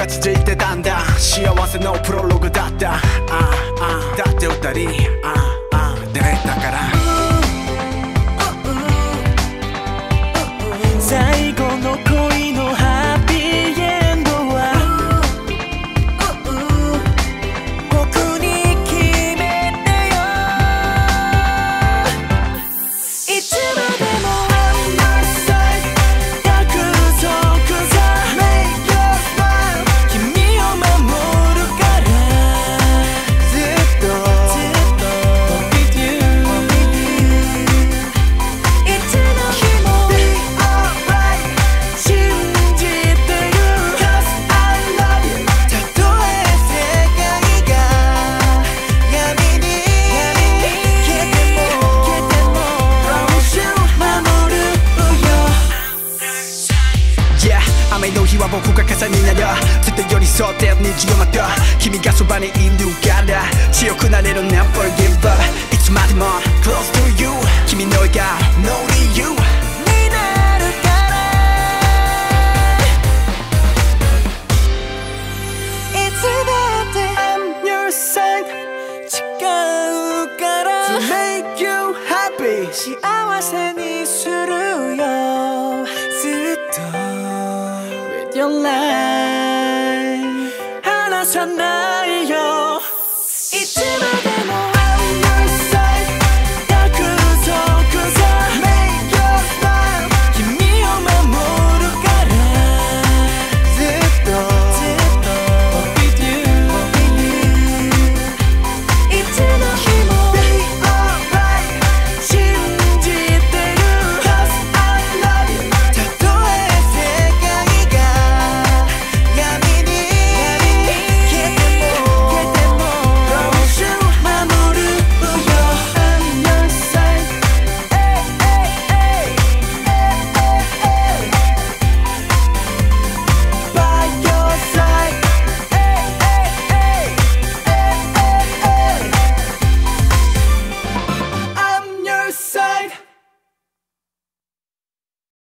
が続いてたんだ。幸せのプロローグだった。ああだって二人ああ。は僕が傘になる。ずっと寄り添って虹を待と君がそばにいるから強くなれる Never give up いつまでも Close to you 君の笑顔 No 理由。幸せにするよ。with your life 하나 사나이요 잊지 말게 너